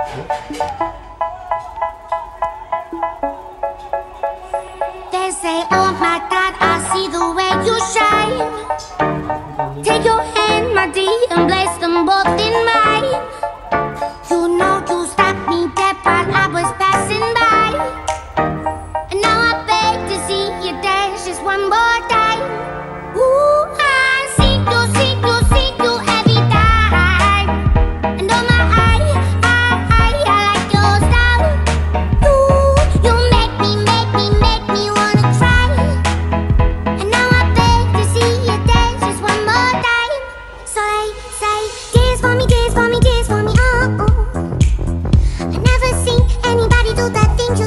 They say, oh my God, I see the way you shine. Take your hand, They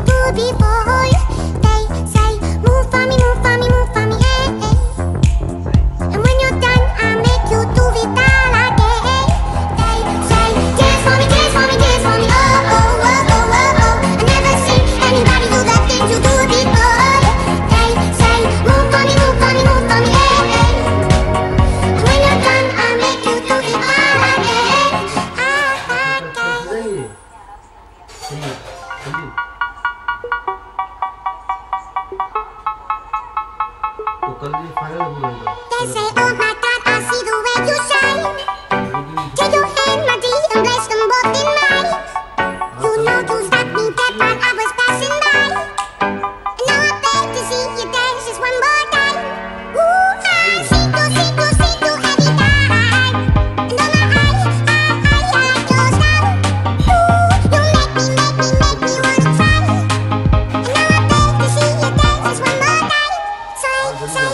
say, move for me, move for me, move for me. Eh, eh. And when you're done, I make you do it They say, dance for me, dance for me, dance for me, oh, oh, oh, oh, oh, oh. never seen anybody do you do They say, move for me, move for me, move for me, eh, And when you're done, I make you do it Thank ah, ah, you. Thank you hand my them both in mine You know you stopped me dead I was passing by And now I beg to see you dance just one more time Ooh, I see see see you, Ooh, you make me, make me, make me wanna cry And now I beg to see you dance just one more time